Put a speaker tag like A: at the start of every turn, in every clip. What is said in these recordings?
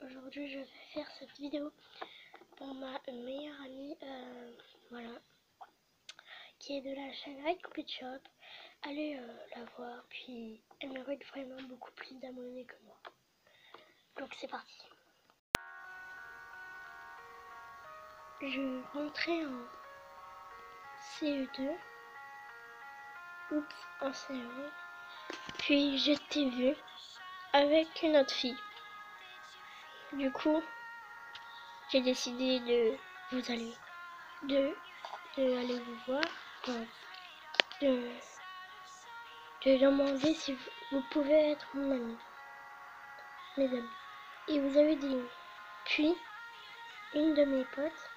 A: Aujourd'hui je vais faire cette vidéo pour ma meilleure amie, euh, voilà, qui est de la chaîne Red Cupid Shop. Allez euh, la voir, puis elle mérite vraiment beaucoup plus d'abonnés que moi. Donc c'est parti. Je rentrais en CE2, oups, en CE1, puis j'étais vue avec une autre fille. Du coup, j'ai décidé de vous aller, de, de aller vous voir, de, de demander si vous, pouvez être mon ami, mes amis. Et vous avez dit Puis, une de mes potes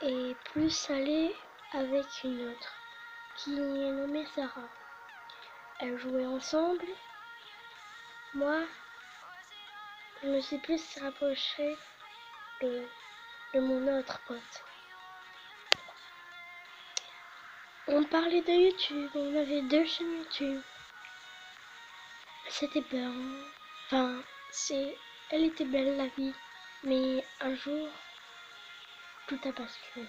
A: est plus allée avec une autre, qui est nommée Sarah. Elles jouaient ensemble. Moi, je me suis plus rapprochée de, mon autre pote. On parlait de YouTube, on avait deux chaînes YouTube. C'était bien. Enfin, c'est, elle était belle la vie. Mais un jour, tout a basculé.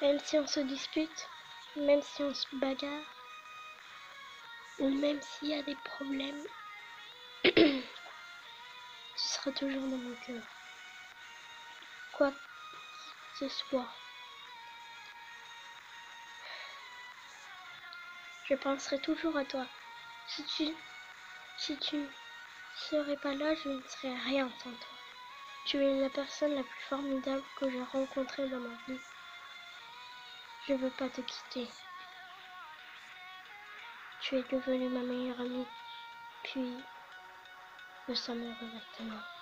A: Même si on se dispute, même si on se bagarre, ou même s'il y a des problèmes, toujours dans mon cœur. Quoi? Que ce soit. Je penserai toujours à toi. Si tu, si tu serais pas là, je ne serais rien sans toi. Tu es la personne la plus formidable que j'ai rencontrée dans ma vie. Je veux pas te quitter. Tu es devenue ma meilleure amie. Puis, nous sommes maintenant.